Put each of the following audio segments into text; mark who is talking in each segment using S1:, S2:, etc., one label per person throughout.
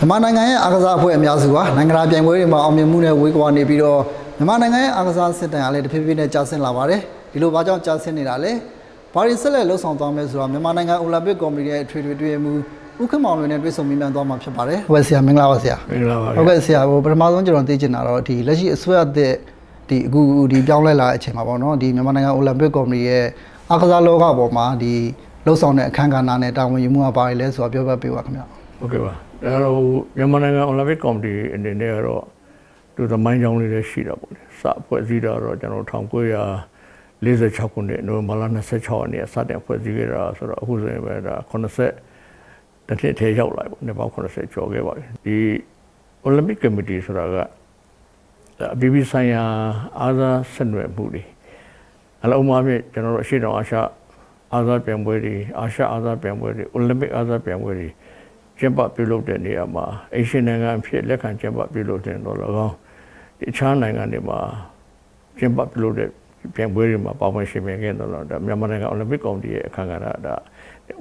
S1: မြန်မာနိုင်ငံရဲ့အားကစားအဖွဲ့အများစုဟာနိုင်ငံတကာပြိုင်ပွဲတွေမှာအောင်မြင်မှုနဲ့ဝေးကွာနေပြီးတော့မြန်မာနိုင်ငံရဲ့အားကစားစစ်တမ်းအားလည်းတဖြည်းဖြည်းနဲ့ကျဆင်းလာပါတယ်ဒီလိုဘာကြောင့်ကျဆင်းနေတာလဲဘာတွေဆက်လက်လှုပ်ဆောင်သွားမလဲဆိုတော့မြန်မာနိုင်ငံအိုလံပစ်ကော်မတီရဲ့အထွေထွေတွေ့ရမှုဥက္ကမောင်တွေနဲ့တွေ့ဆုံမြင်မြန်သွားမှာဖြစ်ပါတယ်ဟုတ်ကဲ့ဆရာမင်္ဂလာပါဆရာ
S2: မင်္ဂလာပါ
S1: ဟုတ်ကဲ့ဆရာဟိုပထမဆုံးကျွန်တော်သိချင်တာတော့ဒီလက်ရှိအစိုးရတဲ့ဒီအခုဒီပြောင်းလဲလာတဲ့အချိန်မှာပေါ့နော်ဒီမြန်မာနိုင်ငံအိုလံပစ်ကော်မတီရဲ့အားကစားလောကပေါ်မှာဒီလှုပ်ဆောင်တဲ့အခမ်းကဏ္ဍနဲ့တာဝန်ယူမှုကဘာတွေလဲဆိုတာပြောပြပေးပါခင်ဗျာ
S2: ဟုတ်ကဲ့ပါ ဒါတော့မြန်မာနိုင်ငံအိုလံပစ်ကော်မတီအနေနဲ့ကတော့သူသမိုင်းကြောင်းလေးလည်းရှိတာပေါ့လေစအဖွဲ့အစည်းတာတော့ကျွန်တော်1946ခုနှစ်နိုဝင်ဘာလ26ရက်နေ့စတင်ဖွဲ့စည်းခဲ့တာဆိုတော့အခုဆိုရင်ပဲဒါ80တစ်နှစ်ထဲရောက်လာပြီပေါ့နှစ်ပေါင်း80ကျော်ခဲ့ပါပြီဒီအိုလံပစ်ကော်မတီဆိုတာကအပြည်ပြည်ဆိုင်ရာအားသာဆက်နွယ်မှုတွေအလုံးမပြည့်ကျွန်တော်တို့အရှိတောင်အာရှအားသာပြိုင်ပွဲတွေအာရှအားသာပြိုင်ပွဲတွေအိုလံပစ်အားသာပြိုင်ပွဲတွေ ကျင်းပပြုလုပ်တဲ့နေရာမှာအရှင်နိုင်ငံအဖြစ်လက်ခံကျင်းပပြုလုပ်တဲ့တော့၎င်းဒီအခြားနိုင်ငံတွေမှာကျင်းပပြုလုပ်တဲ့ပြိုင်ပွဲတွေမှာပါဝင်ရှင်ပြခဲ့တော့ဒါမြန်မာနိုင်ငံအိုလံပစ်ကော်မတီရဲ့အခမ်းအနားဒါ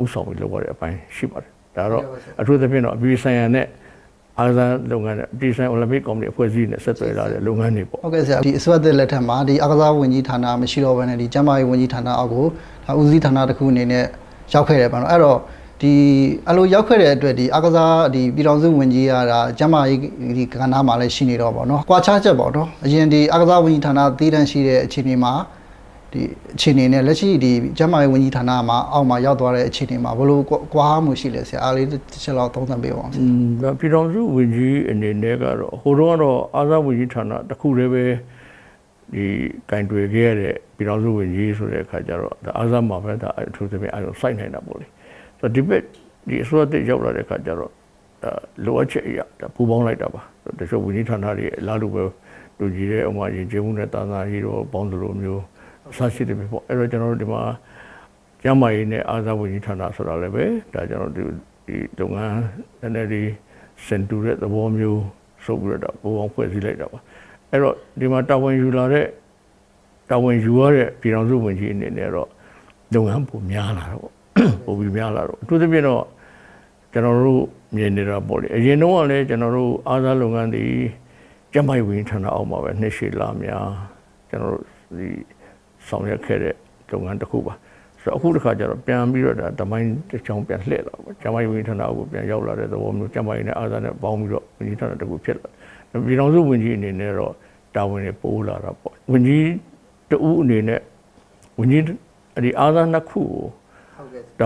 S2: ဥဆောင်ပြီးလုပ်ရတဲ့အပိုင်းရှိပါတယ်ဒါတော့အထူးသဖြင့်တော့အပြည်ဆိုင်ရာနဲ့အားသာလုပ်ငန်းနဲ့ပြည်ဆိုင်အိုလံပစ်ကော်မတီအဖွဲ့အစည်းနဲ့ဆက်သွယ်လာတဲ့လုပ်ငန်းတွေပေါ့
S1: ဟုတ်ကဲ့ဆရာဒီအစိုးရတဲ့လက်ထက်မှာဒီအားကစားဝန်ကြီးဌာနမရှိတော့ဘဲနဲ့ဒီကျန်းမာရေးဝန်ကြီးဌာနအောက်ကိုဒါဦးစီးဌာနတစ်ခုအနေနဲ့ရောက်ခဲ့တယ်ပေါ့နော်အဲ့တော့ ဒီအလိုရောက်ခဲ့တဲ့အတွက်ဒီအားကစားဒီပြည်တော်စုဝန်ကြီးကဒါကျန်းမာရေးဒီကဏ္ဍမှာလည်းရှိနေတော့ပေါ့နော်။ကွာခြားချက်ပေါ့နော်။အရင်ဒီအားကစားဝန်ကြီးဌာနတည်တံ့ရှိတဲ့အခြေအနေမှာဒီအခြေအနေနဲ့လက်ရှိဒီကျန်းမာရေးဝန်ကြီးဌာနမှာအောက်မှာရောက်သွားတဲ့အခြေအနေမှာဘယ်လိုကွာဟမှုရှိလဲဆရာအားလေးတစ်ချက်လောက်သုံးသပ်ပေးပါဦးဆရာ
S2: อืมဒါပြည်တော်စုဝင်ကြီးအနေနဲ့ကတော့ဟိုတော့ကတော့အာဇာဝင်ကြီးဌာနတစ်ခုတည်းပဲဒီကင်တွေခဲ့ရတဲ့ပြည်တော်စုဝင်ကြီးဆိုတဲ့အခါကျတော့ဒါအာဇာမှာပဲဒါအထူးသဖြင့်အဲလိုစိုက်နိုင်တာပေါ့လေ ဆိုတော့ဒီဘက်ဒီအစိုးရတက်ရောက်လာတဲ့အခါကျတော့ဒါလိုအပ်ချက်အရာဒါပူပေါင်းလိုက်တာပါတချို့ဝင်ကြီးဌာနတွေအလားတူပဲလူကြီးတဲ့ဥမာရင်ကျင်းမှုနဲ့တာသာကြီးတော့ပေါင်းသလိုမျိုးအဆရှိတယ်ပဲပေါ့အဲ့တော့ကျွန်တော်တို့ဒီမှာကျမ်းမာရေးနဲ့အာသာဝန်ကြီးဌာနဆိုတာလည်းပဲဒါကျွန်တော်ဒီဒီလုပ်ငန်းနည်းနည်းလေးစင်တူတဲ့သဘောမျိုးဆိုပြီးတော့ပုံအောင်ဖွဲ့စည်းလိုက်တာပါအဲ့တော့ဒီမှာတာဝန်ယူလာတဲ့တာဝန်ယူရတဲ့ပြည်တော်စုဝန်ကြီးအနေနဲ့တော့လုပ်ငန်းပုံများလာတော့ ပုံပြီးများလာတော့အထူးသဖြင့်တော့ကျွန်တော်တို့မြင်နေတာပေါ့လေအရင်တော့ကလည်းကျွန်တော်တို့အာသာလုပ်ငန်းတွေကျမ်းမာရေးဝန်ကြီးဌာနအောက်မှာပဲနှစ်ရှည်လာများကျွန်တော်တို့ဒီဆောင်ရွက်ခဲ့တဲ့လုပ်ငန်းတစ်ခုပါဆိုတော့အခုတစ်ခါကျတော့ပြန်ပြီးတော့ဒါတမိုင်းတစ်ချောင်းပြန်လှည့်လာပေါ့ကျမကြီးဝန်ကြီးဌာနကိုပြန်ရောက်လာတဲ့သဘောမျိုးကျမကြီးနဲ့အာသာနဲ့ပေါင်းပြီးတော့ဝန်ကြီးဌာနတကူဖြစ်လာပြည်တော်စုဝန်ကြီးအနေနဲ့တော့တာဝန်တွေပိုးလာတာပေါ့ဝန်ကြီးတဦးအနေနဲ့ဝန်ကြီးဒီအာသာနှစ်ခုကို
S1: ဟု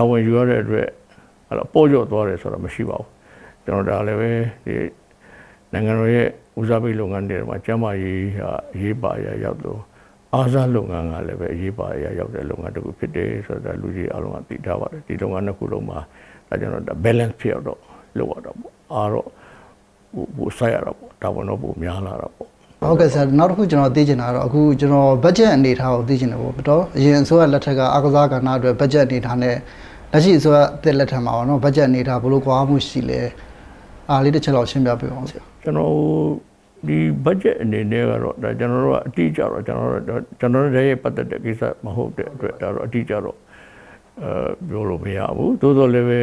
S1: တ်ကဲ့
S2: တာဝန်ယူရတဲ့အတွက်အဲ့တော့ပို့ကျော်သွားတယ်ဆိုတာမရှိပါဘူးကျွန်တော်ဒါလည်းပဲဒီနိုင်ငံတော်ရဲ့ဦးစားပေးလုပ်ငန်းတွေမှာကျမကြီးဟာအရေးပါရရောက်လို့အားစားလုပ်ငန်းကလည်းပဲအရေးပါရရောက်တဲ့လုပ်ငန်းတစ်ခုဖြစ်တယ်ဆိုတော့လူကြီးအားလုံးကသိထားပါတယ်ဒီလုပ်ငန်းတစ်ခုလုံးမှာဒါကျွန်တော်ဒါ balance ဖြစ်တော့လုပ်ရတော့ပေါ့အားတော့ဟိုဟိုဆိုင်ရတော့ပေါ့ဒါဝန်တော့ပိုများလာတော့ပေါ့
S1: ဟုတ်ကဲ့ဆရာနောက်တစ်ခုကျွန်တော်သိချင်တာကတော့အခုကျွန်တော် budget အနေထားကိုသိချင်တယ်ပေါ့တော့အရင်အစိုးရလက်ထက်ကအားကစားကဏ္ဍအတွက် budget အနေထားနဲ့လက်ရှိအစိုးရအသစ်လက်ထက်မှာပေါ့နော် budget အနေထားဘယ်လိုကွာမှုရှိလဲအားလေးတစ်ချက်လောက်ရှင်းပြပေးပါဦးဆရာ
S2: ကျွန်တော်ဒီ budget အနေနဲ့ကတော့ဒါကျွန်တော်တို့ကအတိအကျတော့ကျွန်တော်တို့ကျွန်တော်တို့ရဲ့ပတ်သက်တဲ့ကိစ္စမဟုတ်တဲ့အတွက်ဒါတော့အတိအကျတော့အဲပြောလို့မရဘူးသို့တော်လည်းပဲ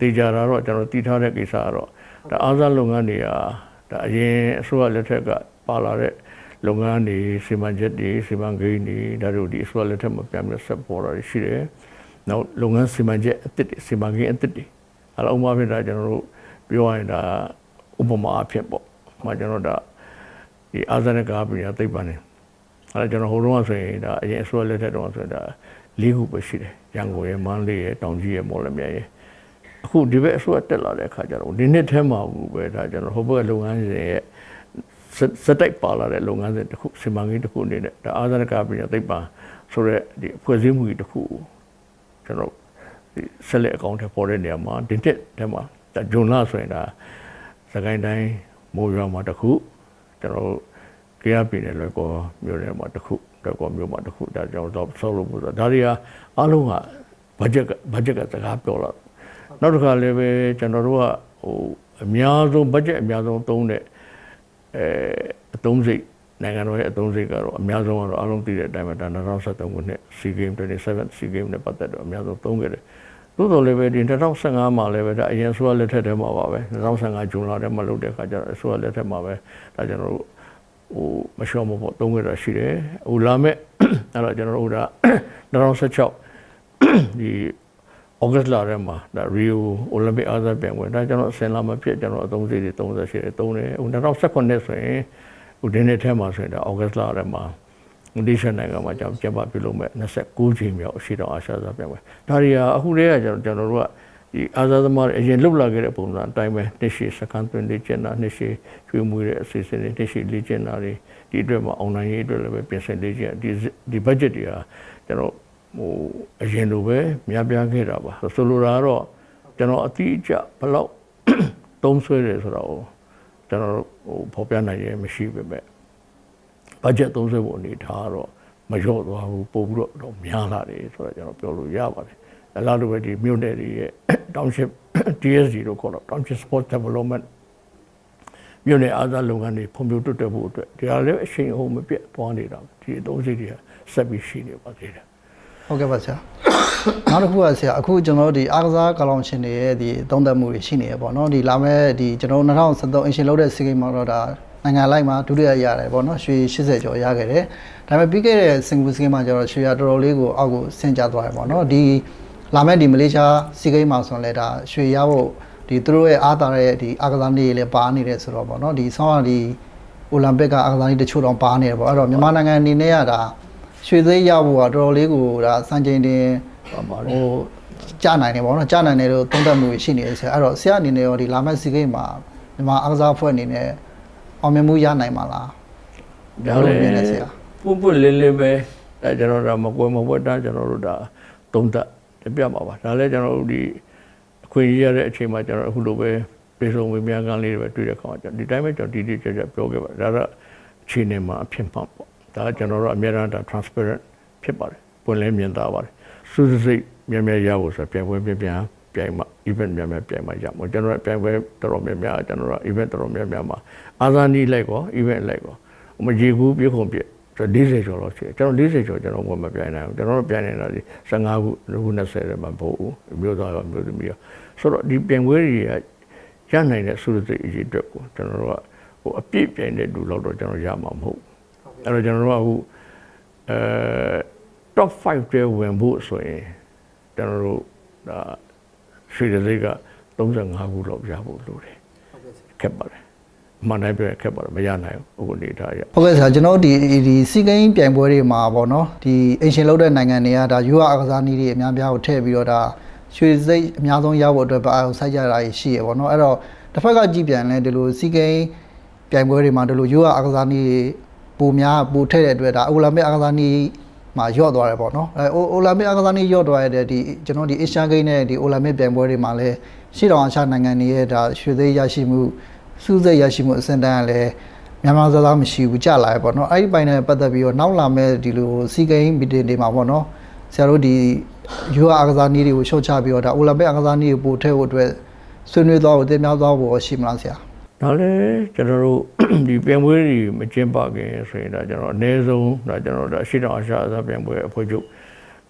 S2: တေချာတာတော့ကျွန်တော်တည်ထားတဲ့ကိစ္စကတော့ဒါအားစားလုပ်ငန်းတွေကဒါအရင်အစိုးရလက်ထက်က ပါလာတဲ့လုပ်ငန်းတွေစီမံချက်တွေစီမံကိန်းတွေဒါတို့ဒီအစိုးရလက်ထက်မှာပြန်ပြီးဆက်ပေါ်တာရှိတယ်။နောက်လုပ်ငန်းစီမံချက်အသစ်တွေစီမံကိန်းအသစ်တွေအဲလိုဥပမာဖြစ်တာကျွန်တော်တို့ပြောရရင်ဒါဥပမာအဖြစ်ပေါ့။မှကျွန်တော်ဒါဒီအာဇာနကာပညာသိပ္ပံနေအဲကျွန်တော်ဟိုတုန်းကဆိုရင်ဒါအရင်အစိုးရလက်ထက်တုန်းကဆိုရင်ဒါလေးခုပဲရှိတယ်။ရန်ကုန်ရဲ့မန္တလေးရဲ့တောင်ကြီးရဲ့မော်လမြိုင်ရဲ့အခုဒီဘက်အစိုးရတက်လာတဲ့အခါကျတော့ဒီနှစ်ထဲမှာဘူးပဲဒါကျွန်တော်ဟိုဘက်ကလုပ်ငန်းရှင်ရဲ့ စက်တိုက်ပါလာတဲ့လုပ်ငန်းစဉ်တစ်ခုစီမံကိန်းတစ်ခုအနေနဲ့ဒါအာဇာနကာပညာသိပ္ပံဆိုတဲ့ဒီအဖွဲ့အစည်းမှုကြီးတစ်ခုကိုကျွန်တော်ဒီဆက်လက်အကောင့်ထဲပေါ်တဲ့နေရာမှာဒီနှစ်ထဲမှာဒါဂျွန်လာဆိုရင်ဒါစကိုင်းတိုင်းမိုးရွာမှာတစ်ခုကျွန်တော်ကြရပြည်နယ်လွယ်ကောမြို့နယ်မှာတစ်ခုလွယ်ကောမြို့မှာတစ်ခုဒါကျွန်တော်ဆောက်လုပ်ဖို့ဆိုဒါတွေကအားလုံးကဘတ်ဂျက်ကဘတ်ဂျက်ကစကားပြောလာနောက်တစ်ခါလည်းပဲကျွန်တော်တို့ကဟိုအများဆုံးဘတ်ဂျက်အများဆုံးသုံးတဲ့ အဲအသုံးစိတ်နိုင်ငံတော်ရဲ့အသုံးစိတ်ကတော့အများဆုံးကတော့အားလုံးသိတဲ့အတိုင်းပဲဒါ2023ခုနှစ် SEA Games 27 SEA Games နဲ့ပတ်သက်တော့အများဆုံးသုံးခဲ့တယ်။သိသို့တော်လည်းပဲဒီ2015မှာလည်းပဲဒါအရင်ဆိုရလက်ထက်ထဲမှာပါပဲ2015ဂျွန်လထဲမှာလုပ်တဲ့ခါကျတော့ဆိုရလက်ထက်မှာပဲဒါကျွန်တော်တို့ဟိုမလျှော့မဖို့သုံးခဲ့တာရှိတယ်ဟိုလာမဲ့အဲ့တော့ကျွန်တော်တို့ဒါ2016ဒီ ဩဂတ်လထဲမှာဒါရီယိုအိုလံပစ်အားစားပြိုင်ပွဲဒါကျွန်တော်ဆင်လာမဖြစ်ကျွန်တော်အသုံးစီတွေ38တွေသုံးတယ်ဟို2018ဆိုရင်ဟိုဒီနေ့ထဲမှာဆိုရင်ဒါဩဂတ်လထဲမှာမလေးရှားနိုင်ငံမှာကျွန်တော်ကျင်းပပြုလုပ်မဲ့29ချိန်မြောက်အရှိတော်အာရှစားပြိုင်ပွဲဒါတွေကအခုတည်းကကျွန်တော်ကျွန်တော်တို့ကဒီအာဇာသမားတွေအရင်လှုပ်လာခဲ့တဲ့ပုံစံအတိုင်းပဲနှစ်ရှည်စကန်တွင်လေးကျင်တာနှစ်ရှည်ကျွေးမွေးတဲ့အစီအစဉ်တွေနှစ်ရှည်လေးကျင်တာတွေဒီအတွက်မှာအွန်လိုင်းရေးအတွက်လည်းပဲပြင်ဆင်လေးကျင်ဒီဒီ budget တွေကကျွန်တော် ဟိုအရင်လိုပဲများပြားခဲ့တာပါဆိုလိုတာကတော့ကျွန်တော်အတိအကျဘယ်လောက်သုံးဆွဲတယ်ဆိုတော့ကျွန်တော်ဟိုဖော်ပြနိုင်ရမရှိပေမဲ့ budget သုံးဆွဲဖို့အနေထားကတော့မလျော့သွားဘူးပို့ပြီးတော့များလာတယ်ဆိုတော့ကျွန်တော်ပြောလို့ရပါတယ်အလားတူပဲဒီမြို့နယ်တွေရဲ့ township TSD လို့ခေါ်တော့ township sport development မြို့နယ်အားသာလုပ်ငန်းတွေဖွံ့ဖြိုးတိုးတက်ဖို့အတွက်ဒီဟာလည်းအချိန်အဟုန်မပြတ်သွားနေတာဒီအသုံးစရိတ်တွေကဆက်ပြီးရှိနေပါသေးတယ်
S1: ဟုတ်ကဲ့ပါဆရာနောက်တစ်ခုကဆရာအခုကျွန်တော်တို့ဒီအားကစားကလောင်ရှင်တွေရဲ့ဒီသုံးသပ်မှုတွေရှိနေရပေါ့နော်ဒီလာမဲ့ဒီကျွန်တော်2013အင်ရှင်လုပ်တဲ့စီကိန်းမှာတော့ဒါနိုင်ငံလိုက်မှာဒုတိယရတယ်ပေါ့နော်ရွှေ80ကျော်ရခဲ့တယ်ဒါပေမဲ့ပြီးခဲ့တဲ့စင်ကာပူစီကိန်းမှာကျတော့ရွှေရတော်တော်လေးကိုအောက်ကိုဆင့်ကျသွားတယ်ပေါ့နော်ဒီလာမဲ့ဒီမလေးရှားစီကိန်းမှာဆိုရင်လည်းဒါရွှေရဖို့ဒီသူတို့ရဲ့အားတာတဲ့ဒီအားကစားနေ့တွေလည်းပါနေတယ်ဆိုတော့ပေါ့နော်ဒီဆောင်းရဒီအိုလံပစ်ကအားကစားနေ့တချို့တော့ပါနေတယ်ပေါ့အဲ့တော့မြန်မာနိုင်ငံအနေနဲ့ကဒါ ရွှေသေးရဖို့ကတော်တော်လေးကိုဒါစံချိန်တင်ဟိုကြာနိုင်တယ်ပေါ့နော်ကြာနိုင်တယ်လို့သုံးသပ်မှုရှိနေတယ်ဆရာအဲ့တော့ဆရာအနေနဲ့ရောဒီလာမဲ့စီကိန်းမှာမြန်မာအားကစားအဖွဲ့အနေနဲ့အောင်မြင်မှုရနိုင်မှာလား
S2: ဒါလည်းမြင်နေဆရာပွန့်ပွန့်လင်းလင်းပဲဒါကျွန်တော်တို့မကွယ်မဝတ်တာကျွန်တော်တို့ဒါသုံးသပ်ပြပါပါဒါလည်းကျွန်တော်တို့ဒီအခွင့်အရေးရတဲ့အချိန်မှာကျွန်တော်အခုလိုပဲပြည်စုံဝင်များကန်းလေးတွေပဲတွေ့တဲ့ခါမှာကျွန်တော်ဒီတိုင်းပဲကျွန်တော်ဒီဒီကြကြပြောခဲ့ပါဒါတော့အခြေအနေမှာအဖြစ်မှန်ပေါ့ ဒါကျွန်တော်တို့အများအားဒါ transparent ဖြစ်ပါတယ်ပွင့်လင်းမြင်သာပါတယ်စူးစိတ်များများရဖို့ဆိုပြန်ပွဲပြန်ပြန်ပြိုင်မှာ event များများပြိုင်မှာရမှာကျွန်တော်တို့ပြိုင်ပွဲတော်တော်များများကျွန်တော်တို့ event တော်တော်များများမှာအာဇာနီလိုက်ကော event လိုက်ကောမရေကူးပြေခုံပြ40ကျော်လောက်ရှိတယ်ကျွန်တော်40ကျော်ကျွန်တော်ဘယ်မှာပြိုင်နိုင်အောင်ကျွန်တော်တို့ပြိုင်နေတာဒီ15ခုခု20ထဲမှာမဟုတ်ဘူးမျိုးသားရောမျိုးသမီးရောဆိုတော့ဒီပြိုင်ပွဲတွေကရနိုင်တဲ့စုစိတ်အရေးအတွက်ကိုကျွန်တော်တို့ကဟိုအပြည့်ပြိုင်တဲ့လူလောက်တော့ကျွန်တော်ရမှာမဟုတ် အဲ့တော့ကျွန်တော်တို့ကအခုအဲ top 5တဲ့ဝင်ဖို့ဆိုရင်ကျွန်တော်တို့ဒါရွှေတစိက35ခုလောက်ရဖို့လိုတယ်ခက်ပါတယ်မှန်တယ်ပြခက်ပါတယ်မရနိုင်ဘူးအခုအနေထားရ
S1: ဟုတ်ကဲ့ဆရာကျွန်တော်ဒီဒီစီကိန်းပြိုင်ပွဲတွေမှာပေါ့နော်ဒီအင်ရှင်လောက်တဲ့နိုင်ငံတွေကဒါယူအားကစားနည်းတွေအများပြားကိုထည့်ပြီးတော့ဒါရွှေစိတ်အများဆုံးရဖို့အတွက်ပါအောင်စိုက်ကြတာရှိရပေါ့နော်အဲ့တော့တစ်ဖက်ကကြည့်ပြန်လဲဒီလိုစီကိန်းပြိုင်ပွဲတွေမှာဒီလိုယူအားကစားနည်းတွေ ပိုများပိုထည့်တဲ့အတွက်ဒါအိုလံပစ်အားကစားနည်းမှာညော့သွားတယ်ပေါ့နော်အဲအိုလံပစ်အားကစားနည်းညော့သွားရတဲ့ဒီကျွန်တော်ဒီအေရှားဂိမ်းနဲ့ဒီအိုလံပစ်ပြိုင်ပွဲတွေမှာလည်းရှေ့တောင်အာရှနိုင်ငံတွေရဲ့ဒါရွှေသိမ်းရရှိမှုစူးစိတ်ရရှိမှုအဆင့်တန်းကလည်းမြန်မာစကားမရှိဘူးကြလာရပေါ့နော်အဲ့ဒီပိုင်းနဲ့ပတ်သက်ပြီးတော့နောက်လာမဲ့ဒီလိုစီကိန်းမီတင်တွေမှာပေါ့နော်ဆရာတို့ဒီယူအားကစားနည်းတွေကိုရှော့ချပြီးတော့ဒါအိုလံပစ်အားကစားနည်းကိုပို့ထည့်ဖို့အတွက်ဆွေးနွေးသွားဖို့တင်ပြသွားဖို့ရှိမလားဆရာ
S2: ဒါလည်းကျွန်တော်တို့ဒီပြန်ပွဲတွေမကျင်းပခင်ဆိုရင်ဒါကျွန်တော်အနည်းဆုံးဒါကျွန်တော်ဒါရှေ့တောင်အာရှအစားပြန်ပွဲအဖွဲ့ချုပ်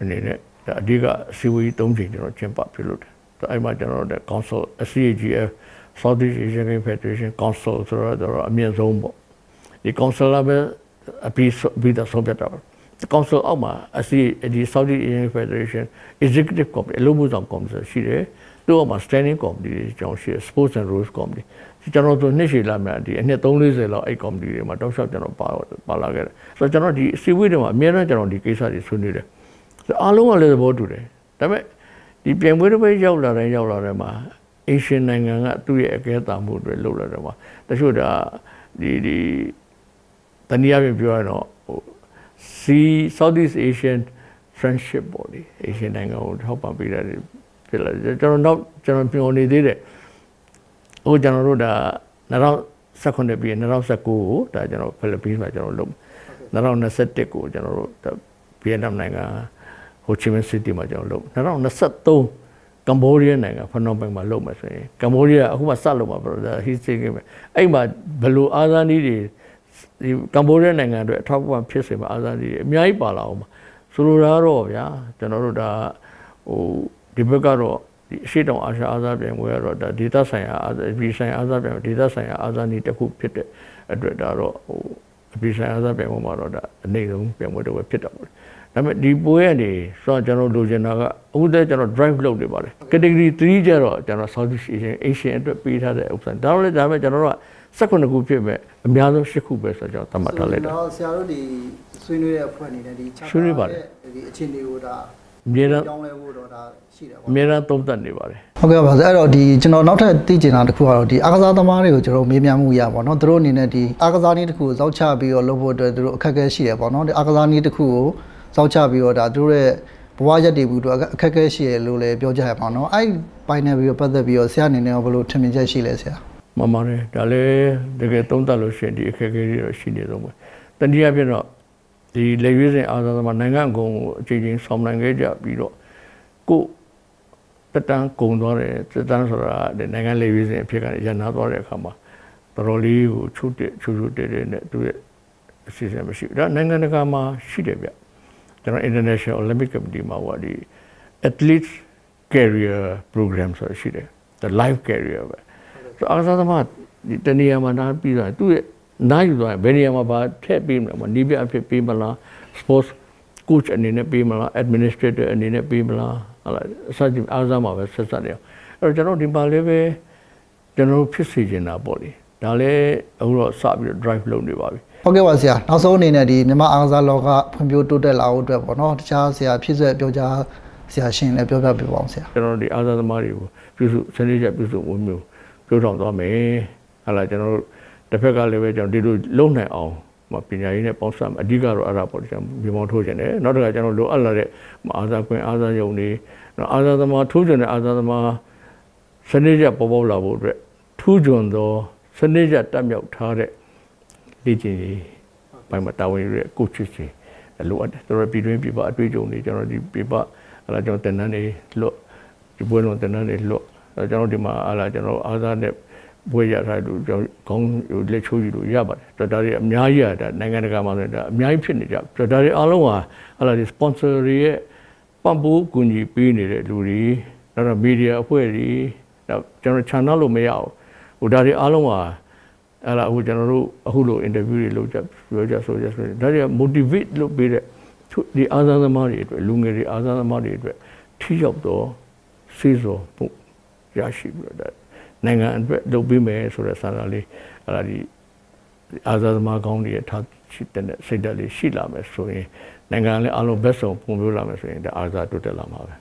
S2: အနေနဲ့ဒါအဓိကစီဝေး၃ချိန်ကျွန်တော်ကျင်းပပြုလုပ်တယ်။ဒါအဲ့မှာကျွန်တော်တို့ Council SCAGF Southeast Asian Game Federation Council ဆိုတော့အမြင့်ဆုံးပေါ့။ဒီ Council ကပဲအပြီးပြီးတော့ဆုံးဖြတ်တာပါ။ Council အောက်မှာအစီဒီ Southeast Asian Federation Executive Committee အလို့မှုဆောင် committee ရှိတယ်။သူ့အောက်မှာ standing committee ကြောင်းရှိတယ် sports and rules committee ကျွန်တော်တို့နှစ်ရှည်လာမြန်ဒီအနှစ်340လောက်အဲ့ committee တွေမှာတောက်လျှောက်ကျွန်တော်ပါပါလာခဲ့တယ်ဆိုတော့ကျွန်တော်ဒီအစည်းအဝေးတွေမှာအများနဲ့ကျွန်တော်ဒီကိစ္စတွေဆွေးနွေးတယ်ဆိုတော့အားလုံးကလည်းသဘောတူတယ်ဒါပေမဲ့ဒီပြိုင်ပွဲတစ်ပွဲရောက်လာတိုင်းရောက်လာတဲ့မှာအေရှန်နိုင်ငံကသူ့ရဲ့အကဲတာမှုတွေလုပ်လာတယ်မှာတချို့ဒါဒီဒီတနည်းအားဖြင့်ပြောရတော့ဟို Sea Southeast Asian friendship ပေါ့လေ Asian နိုင်ငံကိုထောက်ပံ့ပေးတာဖြစ်လာတယ်ကျွန်တော်တော့ကျွန်တော်ပြောနေသေးတယ်အခုကျွန်တော်တို့ဒါ2018ပြည်2019ကိုဒါကျွန်တော်ဖိလစ်ပိန်းမှာကျွန်တော်လုပ်2021ကိုကျွန်တော်တို့ဗီယက်နမ်နိုင်ငံဟိုချီမင်းစီးတီးမှာကျွန်တော်လုပ်2023ကမ္ဘောဒီးယားနိုင်ငံဖနွမ်ပင်မှာလုပ်မယ်ဆိုရင်ကမ္ဘောဒီးယားအခုမှစလုပ်မှာဘရိုဒါဟီစတင်ခဲ့မယ်အဲ့မှာဘယ်လိုအာဇာနည်တွေ ဒီကမ္ဘောဒီးယားနိုင်ငံအတွက်အထောက်အပံ့ဖြစ်စေမှာအာဇာနည်တွေအများကြီးပါလာအောင်ပါဆိုလိုတာတော့ဗျာကျွန်တော်တို့ဒါဟိုဒီဘက်ကတော့ဒီအရှိတောင်အာရှအာဇာပြိုင်ပွဲကတော့ဒါဒေသဆိုင်ရာအာဇာပြည်ဆိုင်ရာအာဇာပြိုင်ဒေသဆိုင်ရာအာဇာနည်းတစ်ခုဖြစ်တဲ့အတွက်ဒါတော့ဟိုအပြည်ဆိုင်ရာအာဇာပြိုင်ပွဲမှာတော့ဒါအနေဆုံးပြိုင်ပွဲတစ်ပွဲဖြစ်တာပေါ့ဒါပေမဲ့ဒီပွဲကနေဆိုတော့ကျွန်တော်လိုချင်တာကအခုတည်းကျွန်တော် drive လုပ်နေပါတယ် category 3ကျတော့ကျွန်တော် Southeast Asian Asian အတွက်ပေးထားတဲ့ဥစ္စာဒါတော့လည်းဒါပေမဲ့ကျွန်တော်တို့က 18ခုဖြစ်မဲ့အများဆုံး10ခုပဲဆိုတော့ကျွန်တော်သတ်မှတ်ထားလိုက်တာ
S1: တော့ဆရာတို့ဒီဆွေးနွေးတဲ့အဖွဲ့အနေနဲ့ဒီ
S2: ဆွေးနွေးပါတယ်
S1: ဒီအခြေအနေကိုဒါ
S2: အများအား
S1: ကြောင်းလဲဖို့တော့ဒါရှိတယ်ပေါ့
S2: အများအားသုံးသပ်နေပါတယ်
S1: ဟုတ်ကဲ့ပါဆရာအဲ့တော့ဒီကျွန်တော်နောက်ထပ်သိချင်တာတစ်ခုကတော့ဒီအားကစားသမားတွေကိုကျွန်တော်မေးမြန်းမှုရပါတော့သူတို့အနေနဲ့ဒီအားကစားနည်းတစ်ခုကိုစောက်ချပြီးတော့လုပ်ဖို့အတွက်သူတို့အခက်အခဲရှိရပေါ့နော်ဒီအားကစားနည်းတစ်ခုကိုစောက်ချပြီးတော့ဒါသူတို့ရဲ့ဘဝရက်တည်မှုအတွက်အခက်အခဲရှိရလို့လည်းပြောကြရပါတော့အဲ့ပိုင်းနဲ့ပြီးတော့ပတ်သက်ပြီးတော့ဆရာအနေနဲ့ဘယ်လိုထင်မြင်ချက်ရှိလဲဆရာ
S2: မှန်ပါတယ်ဒါလည်းတကယ်သုံးသပ်လို့ရှိရင်ဒီအခက်အခဲတွေတော့ရှိနေတော့မယ်တနည်းအားဖြင့်တော့ဒီလေရွေးစဉ်အာသာသမာနိုင်ငံအကုန်ကိုအချိန်ချင်းဆောင်နိုင်ခဲ့ကြပြီးတော့ကိုတက်တန်းကုံသွားတယ်တက်တန်းဆိုတာဒီနိုင်ငံလေရွေးစဉ်အဖြစ်ကနေရန်နာသွားတဲ့အခါမှာတော်တော်လေးကိုချွတ်တဲ့ချွတ်ချွတ်တဲ့တဲ့နဲ့သူရဲ့အစီအစဉ်မရှိဘူးဒါနိုင်ငံတကာမှာရှိတယ်ဗျကျွန်တော် International Olympic Committee မှာဟိုဒီ athlete career program ဆိုတာရှိတယ် the life career ပဲဆိုတော့ အားကစားသမားဒီတနေရာမှာနားပြီးတော့သူ့ရဲ့နားယူသွားရင်ဘယ်နေရာမှာဘာထည့်ပေးမလဲမနီးပြအဖြစ်ပေးမလား sports coach အနေနဲ့ပေးမလား administrator အနေနဲ့ပေးမလားဟာလားအစကြီးအားစားမှာပဲဆက်ဆက်နေအောင်အဲ့တော့ကျွန်တော်ဒီမှာလည်းပဲကျွန်တော်ဖြစ်စီနေတာပေါ့လေဒါလည်းအခုတော့စပြီးတော့ drive လုပ်နေပါပြီ
S1: ဟုတ်ကဲ့ပါဆရာနောက်ဆုံးအနေနဲ့ဒီမြန်မာအားကစားလောကဖွံ့ဖြိုးတိုးတက်လာဖို့အတွက်ပေါ့နော်တခြားဆရာဖြစ်ဆက်ပြောကြားဆရာရှင်လည်းပြောပြပေးပါအောင်ဆရာ
S2: ကျွန်တော်တို့ဒီအားစားသမားတွေကိုပြုစုစနစ်ကျပြုစုဝင်မျိုး ပြောထောင်သွားမယ်ဟာလာကျွန်တော်တို့တစ်ဖက်ကလည်းပဲကျွန်တော်ဒီလိုလုံနိုင်အောင်မပညာရေးနဲ့ပေါင်းစပ်မယ်အဓိကတော့အဲ့ဒါပေါ့ကျွန်တော်မြေမောင်းထိုးခြင်းတယ်နောက်တစ်ခါကျွန်တော်လိုအပ်လာတဲ့အားစားခွင့်အားစားယုံတွေနော်အားစားသမားထိုးခြင်းတဲ့အားစားသမားစနစ်ကျပေါ်ပေါက်လာဖို့အတွက်ထူးချွန်သောစနစ်ကျတက်မြောက်ထားတဲ့လေ့ကျင့်ရေးဘိုင်းမှာတာဝန်ယူတဲ့ကိုချစ်စီလိုအပ်တယ်ကျွန်တော်ပြည်တွင်းပြည်ပအတွေ့အကြုံတွေကျွန်တော်ဒီပြည်ပအဲ့ဒါကျွန်တော်တင်နန်းတွေလွတ်ဒီပွဲလုံးတင်နန်းတွေလွတ် အဲ့ကျွန်တော်ဒီမှာအားလာကျွန်တော်အားစားနဲ့ဘွေရထားလို့ကျွန်တော်ခေါင်းလက်ချိုးယူလို့ရပါတယ်တော်တော်ကြီးအများကြီးရတာနိုင်ငံတကာမှာဆိုတော့အများကြီးဖြစ်နေကြတော်တော်ကြီးအားလုံးဟာအားလာဒီ sponsor တွေရဲ့ပံ့ပိုးကူညီပေးနေတဲ့လူတွေနောက်တော့ media အဖွဲ့တွေနောက်ကျွန်တော် channel လို့မရဘူးဟိုဒါတွေအားလုံးဟာအဲ့လာအခုကျွန်တော်တို့အခုလို interview တွေလုပ်ကြပြောကြဆိုကြဆိုရင်ဒါတွေက motivate လုပ်ပေးတဲ့ဒီအားစားသမားတွေအတွက်လူငယ်တွေအားစားသမားတွေအတွက်ထိရောက်တော့စေစောပုံ ရရှိပြီးတော့နိုင်ငံအတွက်လုပ်ပေးမယ်ဆိုတဲ့စာသားလေးအဲ့ဒါဒီအားစားသမားကောင်းတွေရဲ့ထားရှိတဲ့စိတ်ဓာတ်လေးရှိလာမယ်ဆိုရင်နိုင်ငံလည်းအလုံးဘက်ဆုံးပုံပြလာမယ်ဆိုရင်ဒါအားစားတိုးတက်လာမှာပဲ